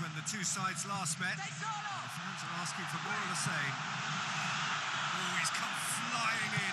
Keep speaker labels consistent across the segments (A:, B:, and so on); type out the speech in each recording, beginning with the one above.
A: when the two sides last met. The fans are asking for more of the same. Oh, he's come flying in.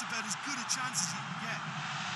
B: that's about as good a chance as you can get.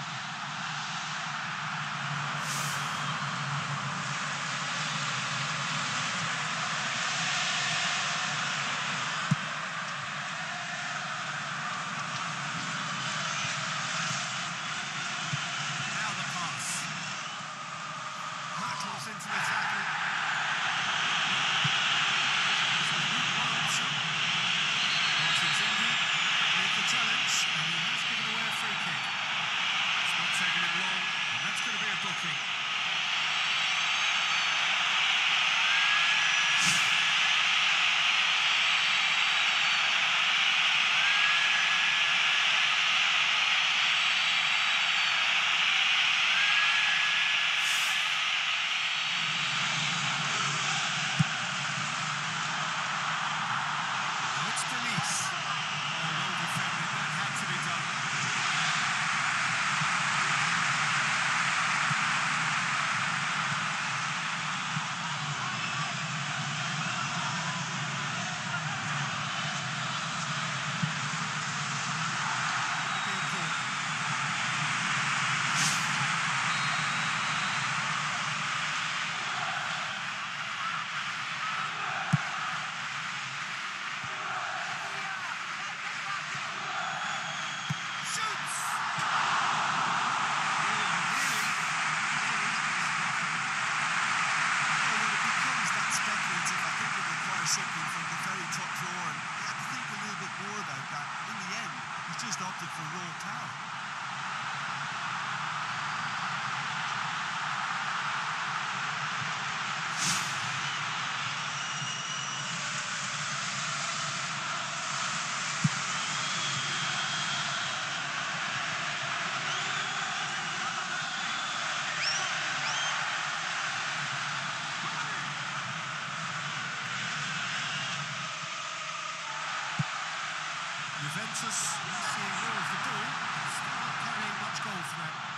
A: chances see, Wolves are doing. Still not carrying much goal threat.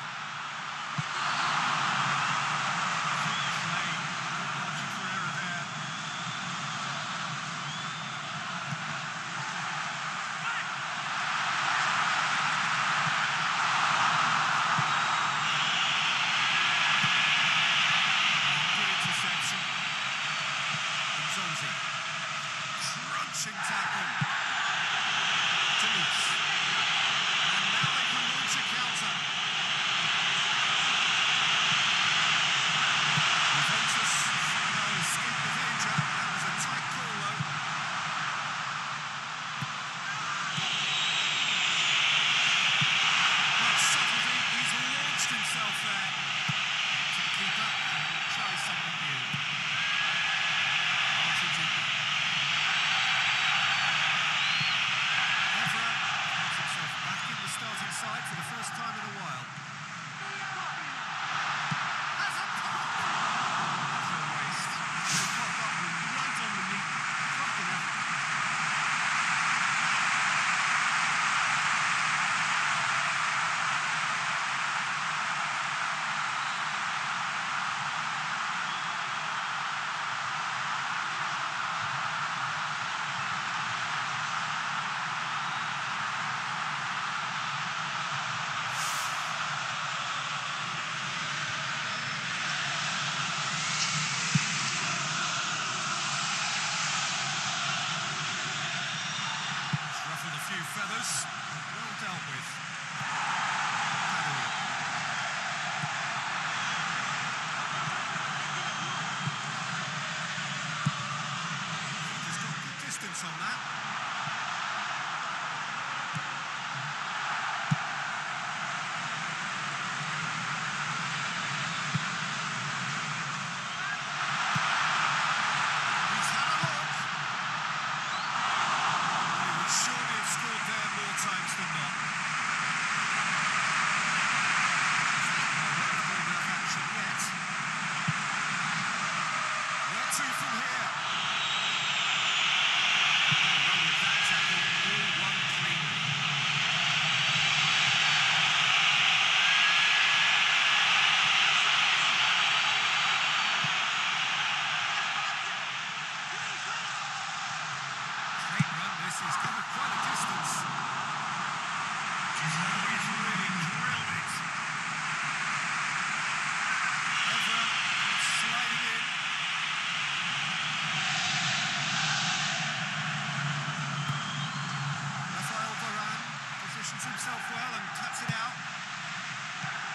A: Himself well and cuts it out.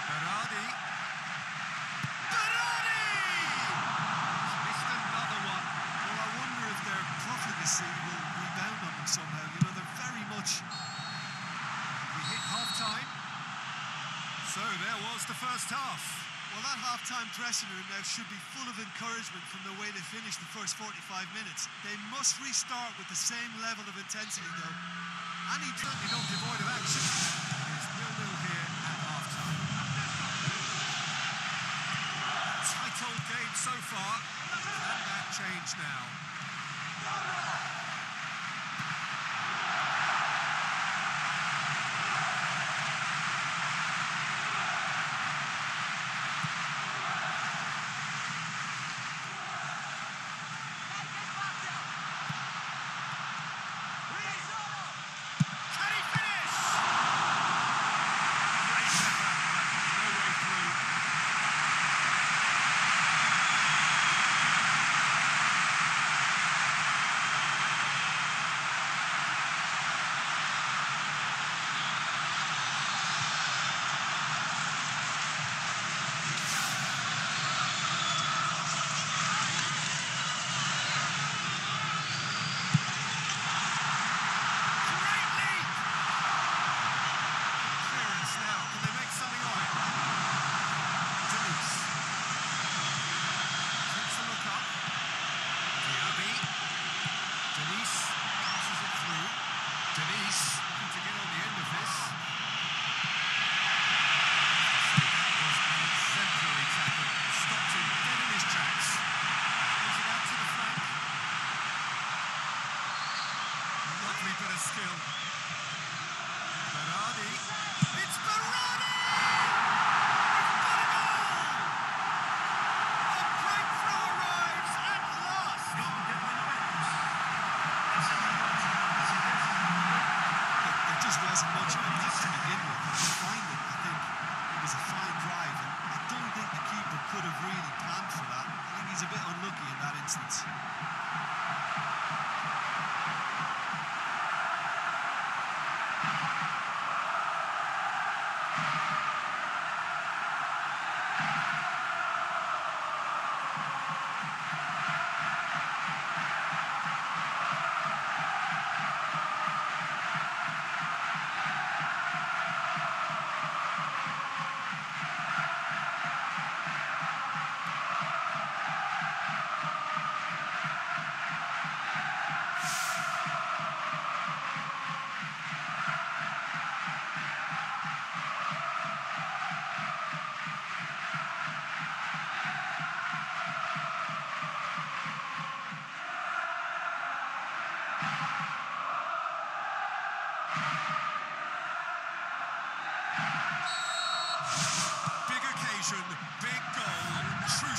A: Berardi. Berardi! Missed another one.
B: Well, I wonder if their profligacy will rebound on them somehow. You know, they're very much
A: We hit half-time. So there was the first half.
B: Well, that half-time dressing room now should be full of encouragement from the way they finished the first 45 minutes. They must restart with the same level of intensity, though.
A: Any certainly not devoid of action. It's nil-nil here at half-time. Tight game so far. Can that change now?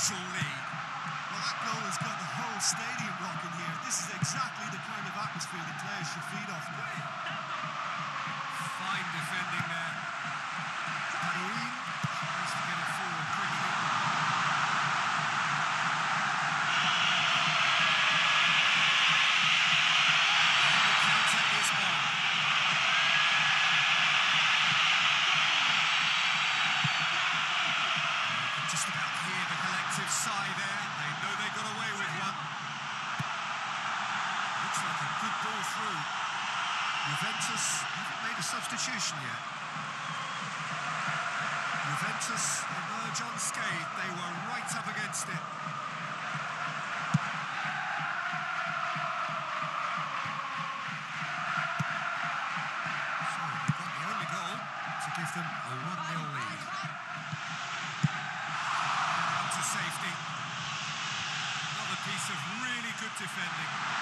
A: Crucial lead.
B: Well, that goal has got the whole stadium rocking here. This is exactly the kind of atmosphere the players should feed off.
A: Fine defending there. Haroui tries to get it forward quickly. And the counter is on. Just about defensive side there. They know they got away with one. Looks like a good ball through. Juventus haven't made a substitution yet. Juventus emerge unscathed. They were right up against it. defending.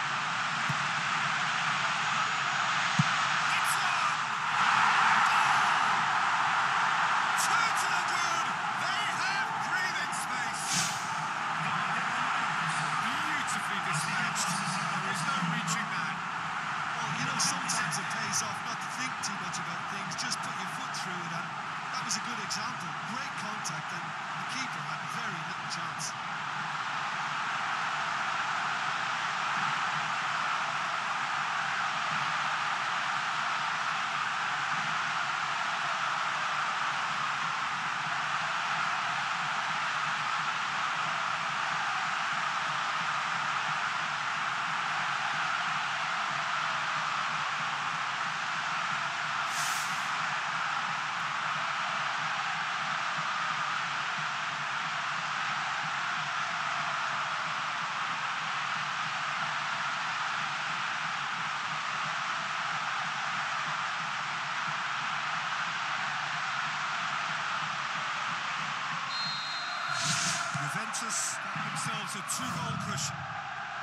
A: Juventus themselves a two-goal cushion.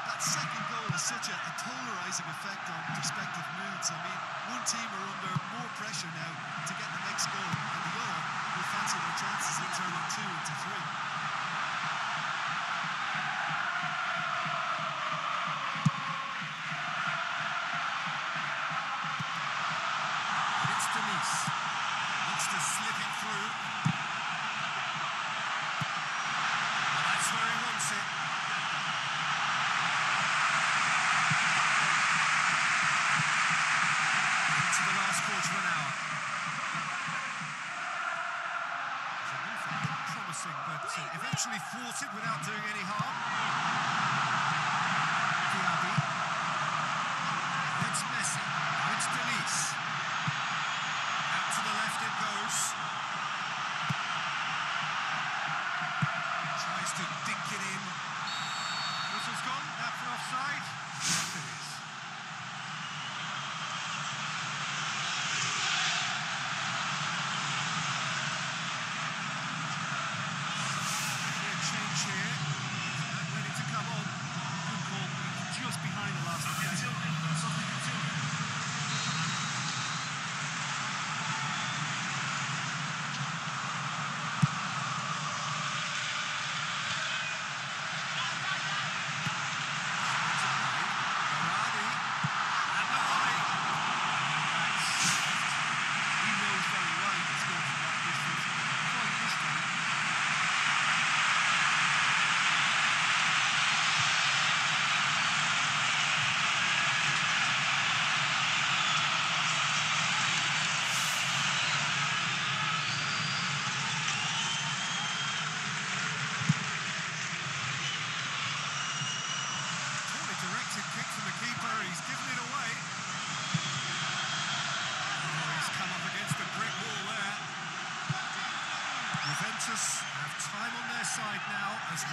B: That second goal has such a, a polarising effect on prospective moods. I mean, one team are under more pressure now to get the next goal, and the other will fancy their chances of turning two into three.
A: gets it without doing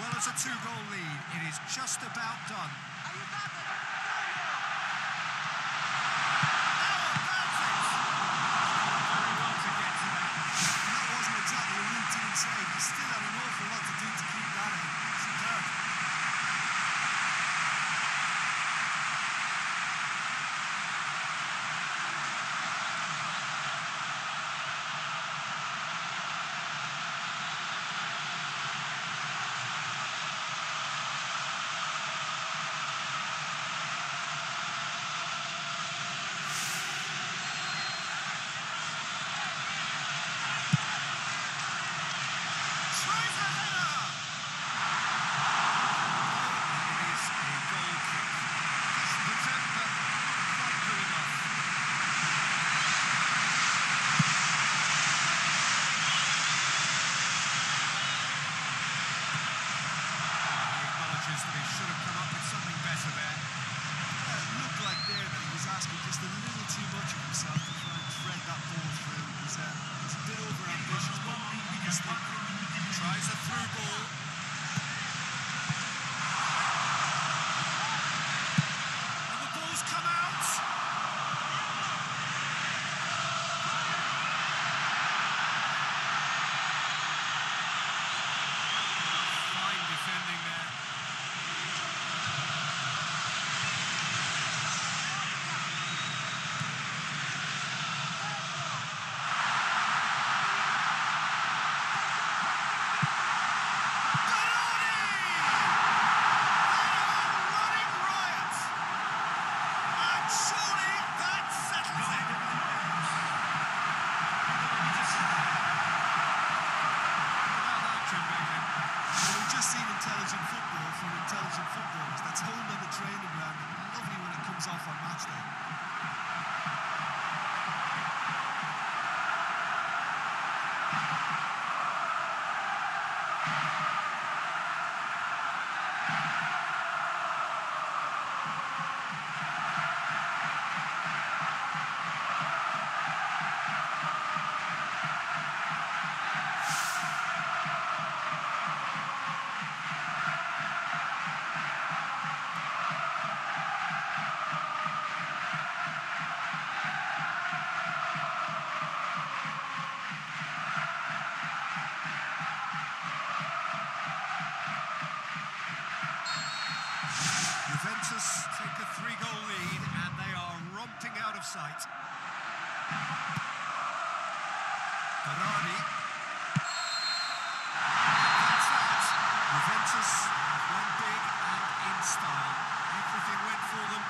B: well
A: a two-goal lead. It is just about done. Three-goal lead and they are romping out of sight. Berardi. That's that. Juventus won big and in style. Everything went for them.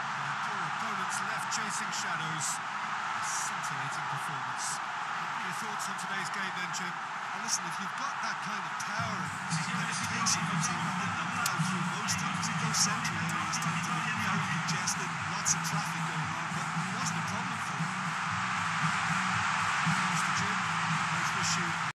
A: Their opponents left chasing shadows. A scintillating performance. What are your thoughts on today's game then, Jim?
B: And listen, if you've got that kind of power and it takes a team that can plow through most of those central areas tend to get very congested, lots of traffic going on, but it wasn't a problem for them.
A: Here's the gym, there's the shoot.